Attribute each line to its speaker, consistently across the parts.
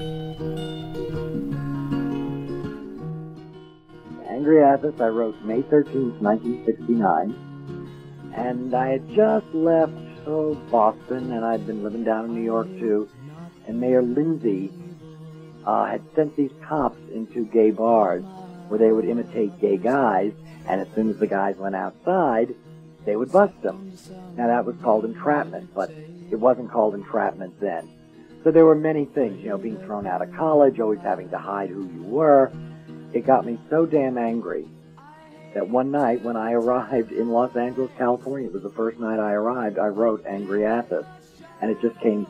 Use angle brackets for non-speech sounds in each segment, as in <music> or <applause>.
Speaker 1: Angry Atthis I wrote May 13th, 1969. And I had just left oh, Boston, and I'd been living down in New York too. And Mayor Lindsay uh, had sent these cops into gay bars where they would imitate gay guys, and as soon as the guys went outside, they would bust them. Now that was called entrapment, but it wasn't called entrapment then. So there were many things, you know, being thrown out of college, always having to hide who you were. It got me so damn angry that one night when I <laughs> arrived in Los Angeles, California, it was the first night I arrived, I wrote Angry Atthis. And it just came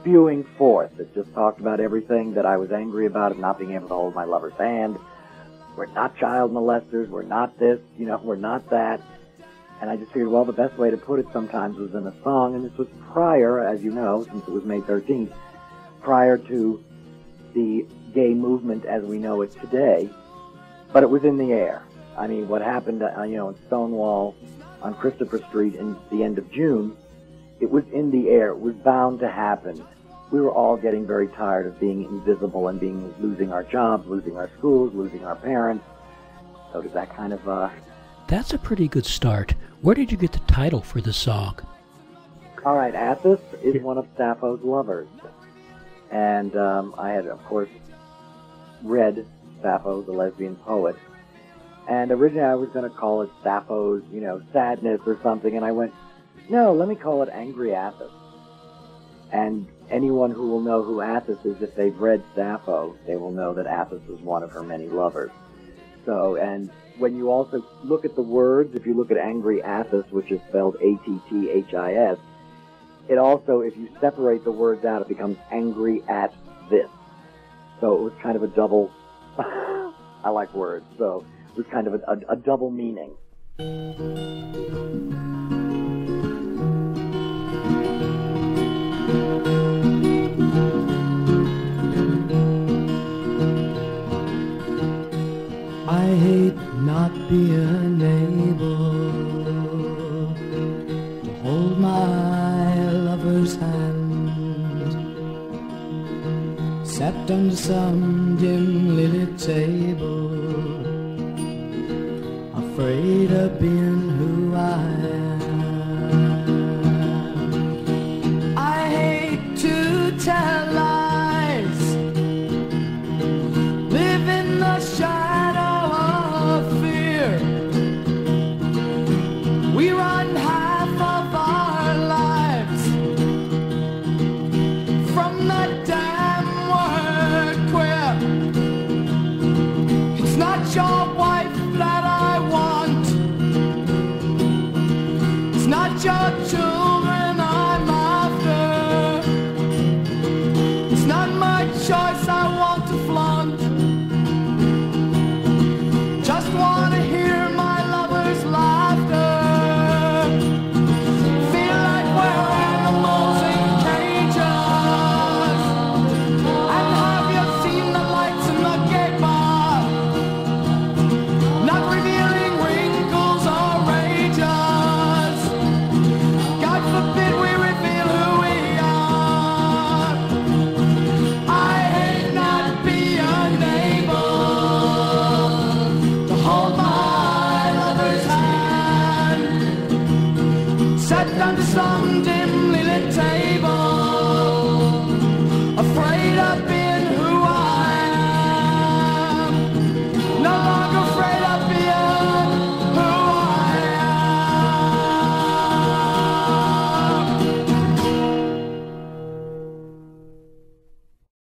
Speaker 1: spewing forth. It just talked about everything that I was angry about of not being able to hold my lover's hand. We're not child molesters. We're not this. You know, we're not that. And I just figured, well, the best way to put it sometimes was in a song. And this was prior, as you know, since it was May 13th, prior to the gay movement as we know it today. But it was in the air. I mean, what happened, uh, you know, in Stonewall on Christopher Street in the end of June, it was in the air. It was bound to happen. We were all getting very tired of being invisible and being losing our jobs, losing our schools, losing our parents. So does that kind of uh
Speaker 2: That's a pretty good start. Where did you get the title for the song?
Speaker 1: All right, Atthis is one of Sappho's lovers. And um, I had, of course, read Sappho, the lesbian poet, and originally I was going to call it Sappho's, you know, sadness or something. And I went, no, let me call it Angry Atthis. And anyone who will know who Atthis is, if they've read Sappho, they will know that Atthis was one of her many lovers. So, and when you also look at the words, if you look at Angry Atthis, which is spelled A-T-T-H-I-S, it also, if you separate the words out, it becomes Angry at This. So it was kind of a double, <laughs> I like words, so it was kind of a, a, a double meaning.
Speaker 3: Under some dim lit table not your wife that I want. It's not your children Some dimly lit table, afraid of being.